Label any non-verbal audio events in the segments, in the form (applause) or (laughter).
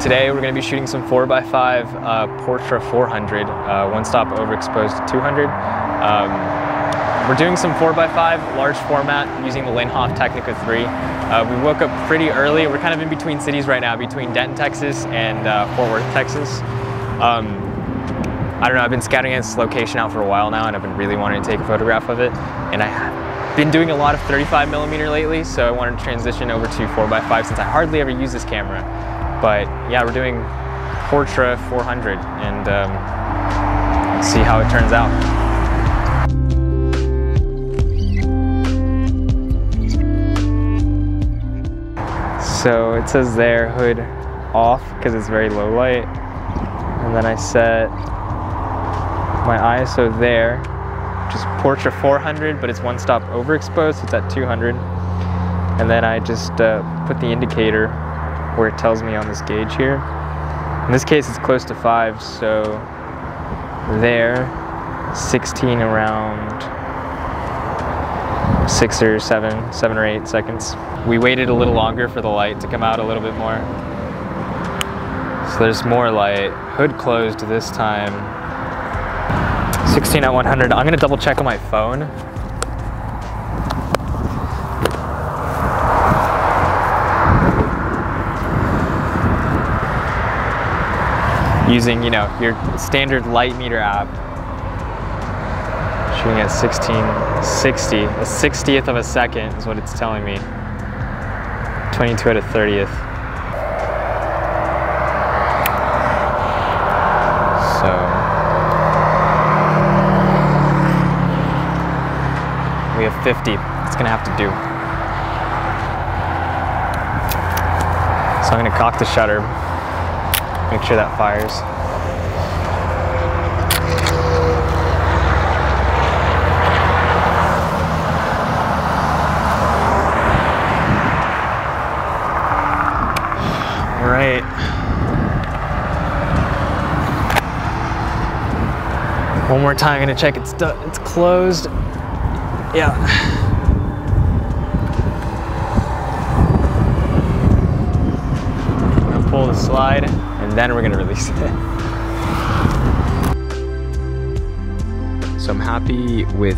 Today we're going to be shooting some 4x5 uh, Portra 400, uh, one stop overexposed 200. Um, we're doing some 4x5 large format using the Linhof Technika 3. Uh, we woke up pretty early. We're kind of in between cities right now, between Denton, Texas and uh, Fort Worth, Texas. Um, I don't know, I've been scouting this location out for a while now and I've been really wanting to take a photograph of it. And I've been doing a lot of 35 millimeter lately, so I wanted to transition over to 4x5 since I hardly ever use this camera. But yeah, we're doing Portra 400 and um, see how it turns out. So it says there hood off because it's very low light. And then I set my ISO there, is Portra 400, but it's one stop overexposed, so it's at 200. And then I just uh, put the indicator where it tells me on this gauge here. In this case, it's close to five, so there, 16 around six or seven, seven or eight seconds. We waited a little longer for the light to come out a little bit more. So there's more light. Hood closed this time. 16 at 100. I'm gonna double check on my phone. Using, you know, your standard light meter app. Shooting at 1660. A 60th of a second is what it's telling me. 22 at a 30th. So we have 50. It's gonna have to do. So I'm gonna cock the shutter, make sure that fires. All right. One more time, I'm gonna check it's it's closed. Yeah. I'm gonna pull the slide and then we're gonna release it. So I'm happy with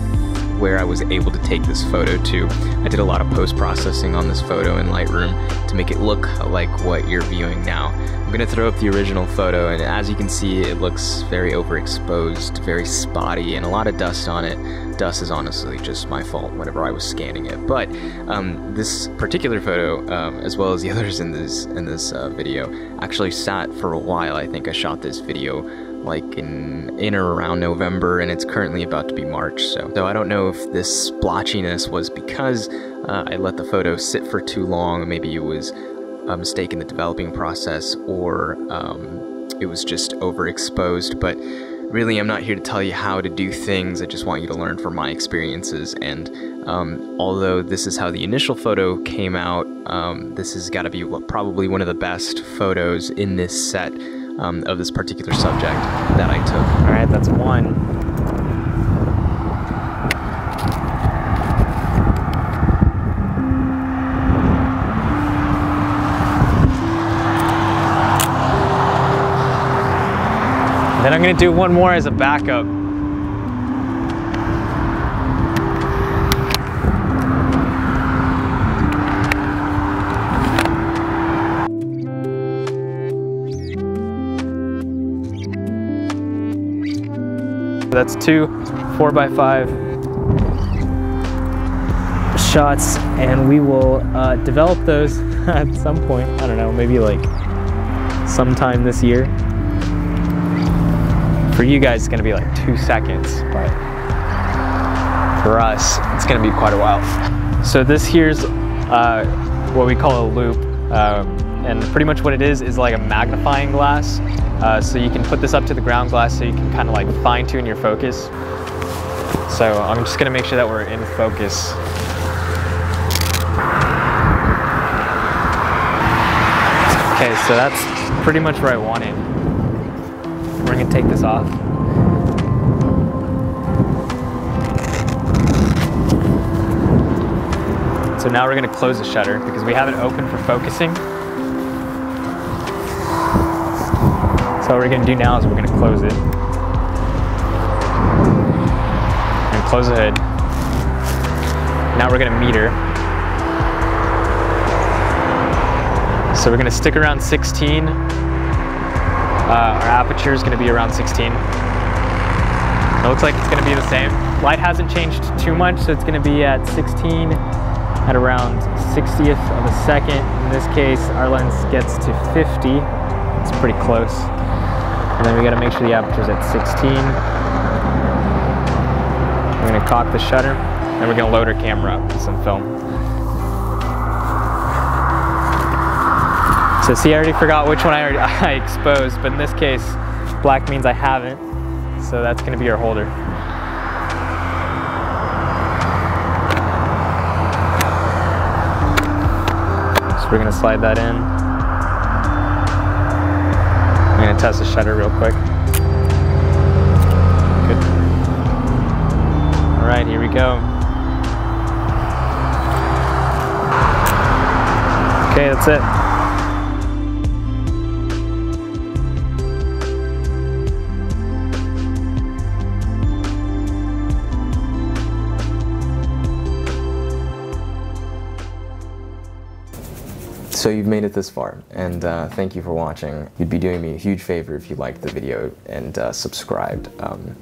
where I was able to take this photo to. I did a lot of post-processing on this photo in Lightroom to make it look like what you're viewing now. I'm gonna throw up the original photo and as you can see it looks very overexposed, very spotty and a lot of dust on it. Dust is honestly just my fault whenever I was scanning it. But um, this particular photo, um, as well as the (laughs) others in this in this uh, video, actually sat for a while. I think I shot this video like in in or around November and it's currently about to be March so. So I don't know if this splotchiness was because uh, I let the photo sit for too long maybe it was a mistake in the developing process or um, it was just overexposed but really I'm not here to tell you how to do things I just want you to learn from my experiences and um, although this is how the initial photo came out um, this has got to be probably one of the best photos in this set um, of this particular subject that I took. All right, that's one. Then I'm gonna do one more as a backup. That's two four by five shots and we will uh, develop those (laughs) at some point. I don't know, maybe like sometime this year. For you guys, it's gonna be like two seconds, but for us, it's gonna be quite a while. So this here's uh, what we call a loupe. Um, and pretty much what it is is like a magnifying glass uh, so you can put this up to the ground glass so you can kind of like fine tune your focus. So I'm just gonna make sure that we're in focus. Okay, so that's pretty much where I want it. We're gonna take this off. So now we're gonna close the shutter because we have it open for focusing. So what we're gonna do now is we're gonna close it. And close the hood. Now we're gonna meter. So we're gonna stick around 16. Uh, our aperture is gonna be around 16. It looks like it's gonna be the same. Light hasn't changed too much, so it's gonna be at 16 at around 60th of a second. In this case, our lens gets to 50. It's pretty close. And then we gotta make sure the aperture's at 16. We're gonna cock the shutter, and we're gonna load our camera up with some film. So see, I already forgot which one I, already, (laughs) I exposed, but in this case, black means I haven't. So that's gonna be our holder. So we're gonna slide that in. Test the shutter real quick. Good. All right, here we go. Okay, that's it. So you've made it this far, and uh, thank you for watching. You'd be doing me a huge favor if you liked the video and uh, subscribed. Um,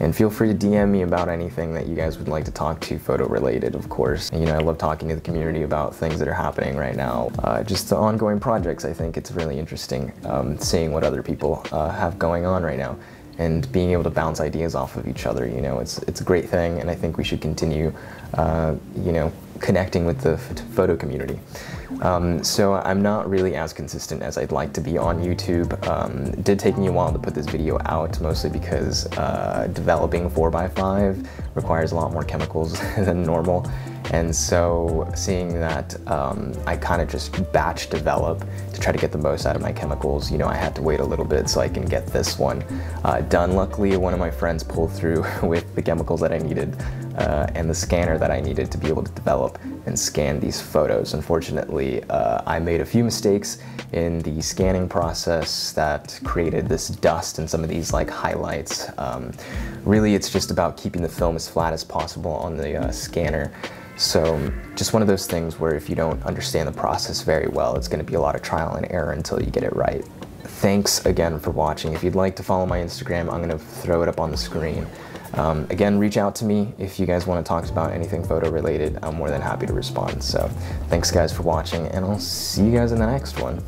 and feel free to DM me about anything that you guys would like to talk to photo related, of course. And, you know, I love talking to the community about things that are happening right now. Uh, just the ongoing projects, I think it's really interesting um, seeing what other people uh, have going on right now and being able to bounce ideas off of each other. You know, it's, it's a great thing, and I think we should continue, uh, you know, connecting with the photo community. Um, so I'm not really as consistent as I'd like to be on YouTube. Um, did take me a while to put this video out, mostly because uh, developing 4x5 requires a lot more chemicals (laughs) than normal. And so seeing that um, I kind of just batch develop to try to get the most out of my chemicals, you know, I had to wait a little bit so I can get this one uh, done. Luckily, one of my friends pulled through (laughs) with the chemicals that I needed uh, and the scanner that I needed to be able to develop and scan these photos. Unfortunately, uh, I made a few mistakes in the scanning process that created this dust and some of these like highlights. Um, really, it's just about keeping the film as flat as possible on the uh, scanner. So just one of those things where if you don't understand the process very well, it's gonna be a lot of trial and error until you get it right. Thanks again for watching. If you'd like to follow my Instagram, I'm gonna throw it up on the screen. Um, again, reach out to me if you guys want to talk about anything photo related. I'm more than happy to respond. So thanks guys for watching and I'll see you guys in the next one.